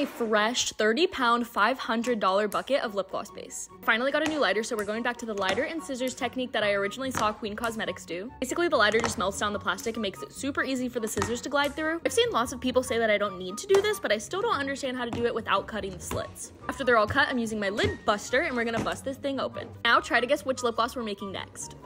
a fresh 30 pound, $500 bucket of lip gloss base. Finally got a new lighter, so we're going back to the lighter and scissors technique that I originally saw Queen Cosmetics do. Basically, the lighter just melts down the plastic and makes it super easy for the scissors to glide through. I've seen lots of people say that I don't need to do this, but I still don't understand how to do it without cutting the slits. After they're all cut, I'm using my lid buster and we're gonna bust this thing open. Now try to guess which lip gloss we're making next.